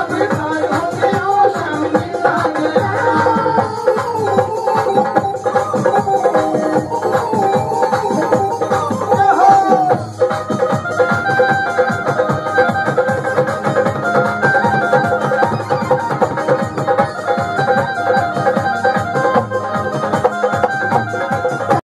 Happy